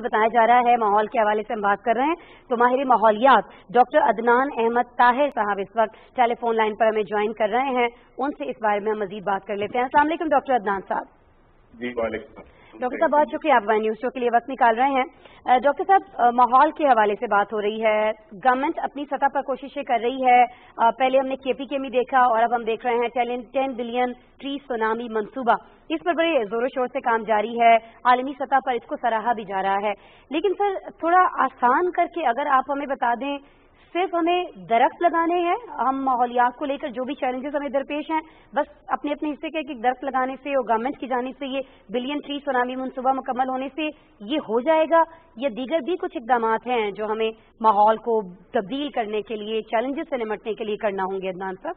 बताया जा रहा है, माहौल के हवाले से हम बात कर रहे हैं। तो माहिर माहौलियात, डॉक्टर अदनान अहमद ताहिर साहब इस वक्त टेलीफोन लाइन पर हमें ज्वाइन कर रहे हैं। उनसे इस बारे में हम मजीद बात कर लेते हैं। असला डॉक्टर अदनान साहब। जी, वालेकुम। डॉक्टर साहब, बहुत शुक्रिया आप न्यूज़ शो के लिए वक्त निकाल रहे हैं। डॉक्टर साहब माहौल के हवाले से बात हो रही है। गवर्नमेंट अपनी सतह पर कोशिशें कर रही है। पहले हमने केपी के में देखा और अब हम देख रहे हैं टेन बिलियन ट्री सुनामी मंसूबा। इस पर बड़े जोरों शोर से काम जारी है। आलमी सतह पर इसको सराहा भी जा रहा है। लेकिन सर, थोड़ा आसान करके अगर आप हमें बता दें सिर्फ़ हमें दरख्त लगाने हैं हम माहौलियात को लेकर जो भी चैलेंजेस हमें दरपेश हैं बस अपने अपने हिस्से के एक दरख्त लगाने से और गवर्नमेंट की जानी से ये बिलियन ट्री सुनामी मनसूबा मुकम्मल होने से ये हो जाएगा। या दीगर भी कुछ इकदाम हैं जो हमें माहौल को तब्दील करने के लिए चैलेंजेस से निमटने के लिए करना होंगे। अदनान साहब?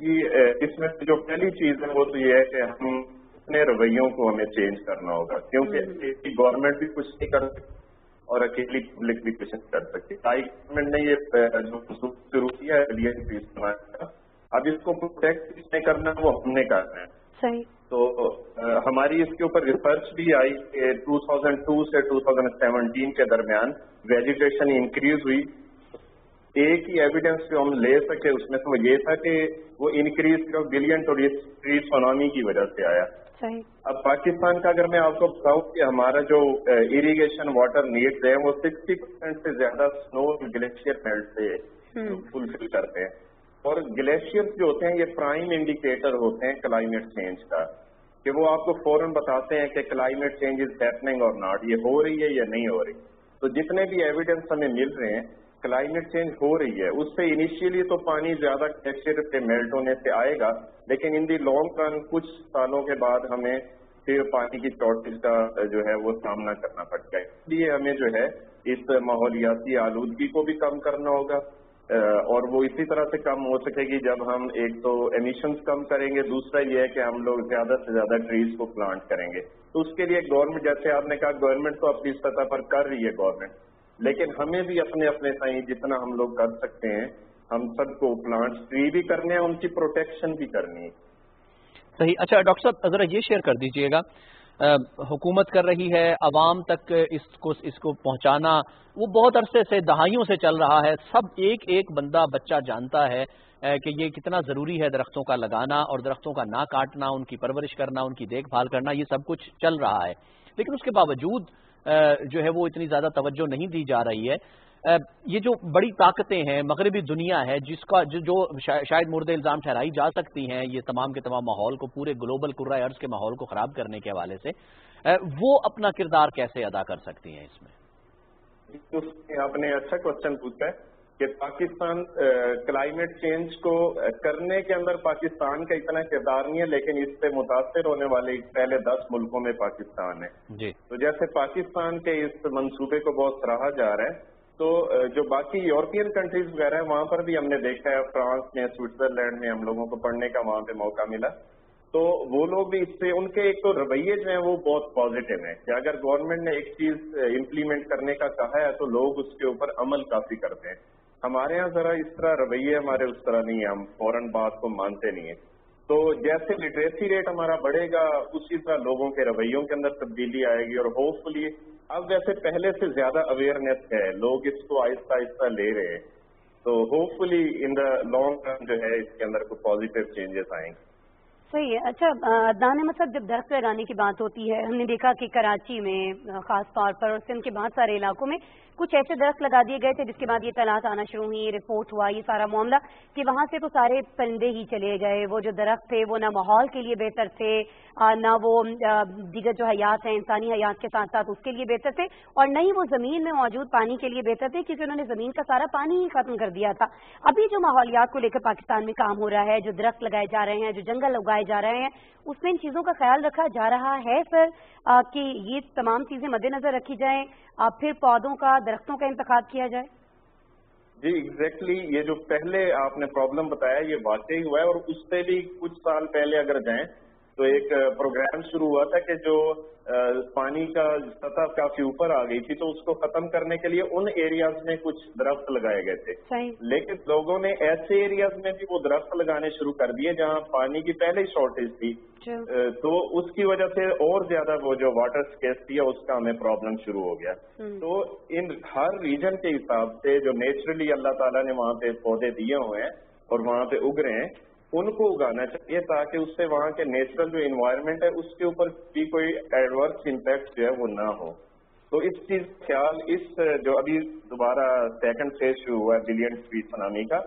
जी इसमें जो पहली चीज़ है वो तो ये है कि हम अपने रवैयों को हमें चेंज करना होगा क्योंकि गवर्नमेंट हम्म। भी कुछ नहीं कर सकती। और अकेली पब्लिक भी कुछ कर सकती हाई गवर्नमेंट ने ये जो शुरू किया है का अब इसको प्रोटेक्ट किसने करना वो हमने करना है। सही। तो आ, हमारी इसके ऊपर रिसर्च भी आई कि 2002 से 2017 के दरमियान वेजिटेशन इंक्रीज हुई। एक ही एविडेंस जो हम ले सके उसमें तो ये था कि वो इंक्रीज सिर्फ़ बिलियन टूरिस्ट इकोनॉमी की वजह से आया। सही अब पाकिस्तान का अगर मैं आपको बताऊँ कि हमारा जो इरिगेशन वाटर नीड्स है वो 60 परसेंट से ज़्यादा स्नो ग्लेशियर मेल्ट से फुलफिल हम्म। करते हैं। और ग्लेशियर्स जो होते हैं ये प्राइम इंडिकेटर होते हैं क्लाइमेट चेंज का कि वो आपको फ़ौरन बताते हैं कि क्लाइमेट चेंज इज़ हैपनिंग और नॉट ये हो रही है या नहीं हो रही। तो जितने भी एविडेंस हमें मिल रहे हैं क्लाइमेट चेंज हो रही है, उससे इनिशियली तो पानी ज़्यादा ग्लेशियर पे मेल्ट होने से आएगा, लेकिन इन दी लॉन्ग रन कुछ सालों के बाद हमें फिर पानी की शॉर्टेज का, जो है वो सामना करना पड़ता है इसलिए हमें जो है इस माहौलियाती आलूदगी को भी कम करना होगा और वो इसी तरह से कम हो सकेगी जब हम एक तो एमिशंस कम करेंगे, दूसरा ये है कि हम लोग ज़्यादा से ज़्यादा ट्रीज को प्लांट करेंगे। तो उसके लिए गवर्नमेंट जैसे आपने कहा गवर्नमेंट तो अपनी सतह पर कर रही है गवर्नमेंट लेकिन हमें भी अपने अपने साई जितना हम लोग कर सकते हैं, हम सबको प्लांट्स ट्री भी करने हैं, उनकी प्रोटेक्शन भी करनी है। सही। अच्छा डॉक्टर साहब जरा ये शेयर कर दीजिएगा। हुकूमत कर रही है अवाम तक इसको इसको पहुंचाना, वो बहुत अरसे से, दहाइयों से चल रहा है। सब एक एक बंदा, बच्चा जानता है कि ये कितना ज़रूरी है दरख्तों का लगाना और दरख्तों का ना काटना, उनकी परवरिश करना, उनकी देखभाल करना, ये सब कुछ चल रहा है। लेकिन उसके बावजूद जो है वो इतनी ज़्यादा तवज्जो नहीं दी जा रही है। ये जो बड़ी ताकतें हैं मगरबी दुनिया है जिसका जो, जो शायद मुर्द इल्ज़ाम ठहराई जा सकती हैं ये तमाम के तमाम माहौल को पूरे ग्लोबल कुर्रा अर्ज़ के माहौल को ख़राब करने के हवाले से वो अपना किरदार कैसे अदा कर सकती हैं इसमें? आपने अच्छा क्वेश्चन पूछा है। कि पाकिस्तान क्लाइमेट चेंज को करने के अंदर पाकिस्तान का इतना किरदार नहीं है लेकिन इससे मुतासर होने वाले पहले दस मुल्कों में पाकिस्तान है। जी। तो जैसे पाकिस्तान के इस मंसूबे को बहुत सराहा जा रहा है तो जो बाकी यूरोपियन कंट्रीज़ वगैरह है वहाँ पर भी हमने देखा है फ्रांस में स्विट्जरलैंड में हम लोगों को पढ़ने का वहाँ पे मौका मिला। तो वो लोग भी इससे उनके एक तो रवैये जो है वो बहुत पॉजिटिव है। कि अगर गवर्नमेंट ने एक चीज़ इम्प्लीमेंट करने का कहा है तो लोग उसके ऊपर अमल काफ़ी करते हैं। हमारे यहाँ जरा इस तरह रवैये हमारे उस तरह नहीं है, हम फ़ौरन बात को मानते नहीं है। तो जैसे लिटरेसी रेट हमारा बढ़ेगा, उसी तरह लोगों के रवैयों के अंदर तब्दीली आएगी और होपफुली अब वैसे पहले से ज़्यादा अवेयरनेस है, लोग इसको आहिस्ता आहिस्ता ले रहे हैं। तो hopefully in the long term जो है, इसके अंदर कुछ पॉजिटिव चेंजेस आएँगे। सही है। अच्छा दान मतलब जब दरख्त लगाने की बात होती है, हमने देखा कि कराची में खास तौर पर और सिंध के बहुत सारे इलाकों में कुछ ऐसे दरख्त लगा दिए गए थे जिसके बाद ये तलाश आना शुरू हुई रिपोर्ट हुआ, ये सारा मामला कि वहाँ से तो सारे परिंदे ही चले गए। वो जो दरख्त थे, वो ना माहौल के लिए बेहतर थे ना वो दीगर जो हयात है, इंसानी हयात के साथ साथ उसके लिए बेहतर थे और न ही वो ज़मीन में मौजूद पानी के लिए बेहतर थे क्योंकि उन्होंने ज़मीन का सारा पानी ही खत्म कर दिया था। अभी जो माहौलियात को लेकर पाकिस्तान में काम हो रहा है, जो दरख्त लगाए जा रहे हैं, जो जंगल उगाए जा रहे हैं। उसमें इन चीज़ों का ख्याल रखा जा रहा है सर कि ये तमाम चीज़ें मद्देनजर रखी जाए फिर पौधों का दरख्तों का इंतखा किया जाए। जी एग्जैक्टली exactly, ये जो पहले आपने प्रॉब्लम बताया ये वाकई हुआ है और उससे भी कुछ साल पहले अगर जाएँ तो एक प्रोग्राम शुरू हुआ था कि जो पानी का सतह काफ़ी ऊपर आ गई थी तो उसको खत्म करने के लिए उन एरियाज़ में कुछ दरख्त लगाए गए थे। लेकिन लोगों ने ऐसे एरियाज़ में भी वो दरख्त लगाने शुरू कर दिए जहाँ पानी की पहले ही शॉर्टेज थी। तो उसकी वजह से और ज़्यादा वो जो वाटर स्केसिटी है उसका हमें प्रॉब्लम शुरू हो गया। हम्म। तो इन हर रीजन के हिसाब से जो नेचुरली अल्लाह ताला ने वहाँ पे पौधे दिए हुए हैं और वहाँ पे उग रहे हैं उनको उगाना चाहिए ताकि उससे वहाँ के नेचुरल जो इन्वायरमेंट है, उसके ऊपर भी कोई एडवर्स इम्पैक्ट जो है वो ना हो। तो इस चीज़ ख्याल, इस, जो अभी दोबारा सेकंड फ़ेज़ शुरू हुआ है बिलियन स्वीट सुनामी का,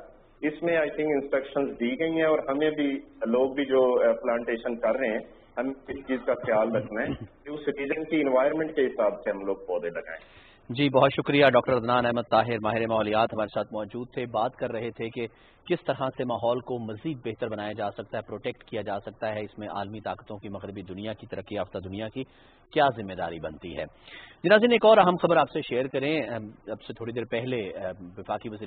इसमें आई थिंक इंस्ट्रक्शंस दी गई हैं और हमें भी, लोग भी जो प्लांटेशन कर रहे हैं, हमें इस चीज़ का ख्याल रखना है कि उस रीजन की इन्वायरमेंट के हिसाब से हम लोग पौधे लगाएँ। जी, बहुत शुक्रिया, डॉक्टर अदनान अहमद ताहिर। माहिर मालियात हमारे साथ मौजूद थे, बात कर रहे थे कि किस तरह से माहौल को मजीद बेहतर बनाया जा सकता है, प्रोटेक्ट किया जा सकता है, इसमें आलमी ताकतों की, मगरबी दुनिया की, तरक्की याफ्ता दुनिया की क्या ज़िम्मेदारी बनती है। जिनाजिन एक और अहम खबर आपसे शेयर करें। अब से थोड़ी देर पहले विफाकी वजी